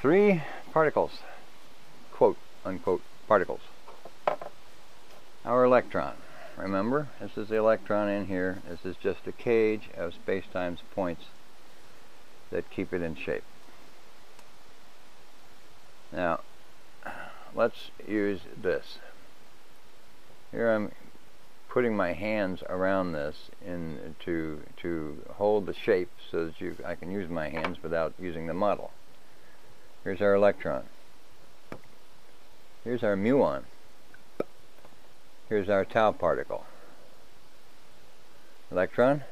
three particles, quote unquote particles. Our electron, remember, this is the electron in here. This is just a cage of space-time's points that keep it in shape. Now, let's use this. Here I'm putting my hands around this in to to hold the shape so that you I can use my hands without using the model. Here's our electron. Here's our muon. Here's our tau particle. Electron,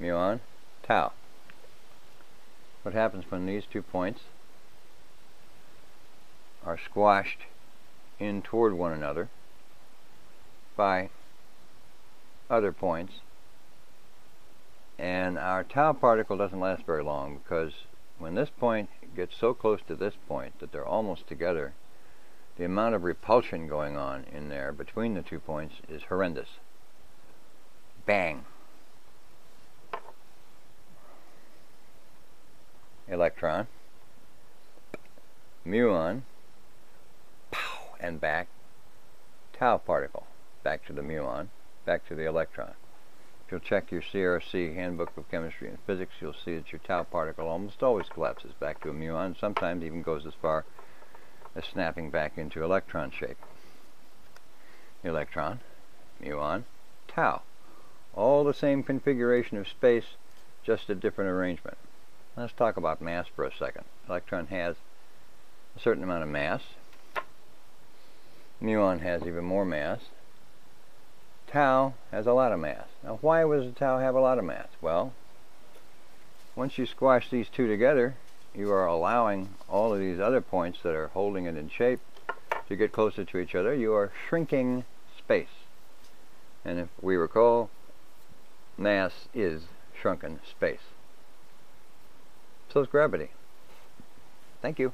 muon, tau. What happens when these two points are squashed in toward one another by other points and our tau particle doesn't last very long because when this point gets so close to this point that they're almost together the amount of repulsion going on in there between the two points is horrendous. Bang. Electron. Muon. Pow. And back. Tau particle. Back to the muon. Back to the electron. If you'll check your CRC Handbook of Chemistry and Physics, you'll see that your tau particle almost always collapses back to a muon, sometimes even goes as far as snapping back into electron shape. Electron, muon, tau. All the same configuration of space, just a different arrangement. Let's talk about mass for a second. Electron has a certain amount of mass. Muon has even more mass. Tau has a lot of mass. Now why does the tau have a lot of mass? Well, once you squash these two together, you are allowing all of these other points that are holding it in shape to get closer to each other. You are shrinking space. And if we recall, mass is shrunken space. So is gravity. Thank you.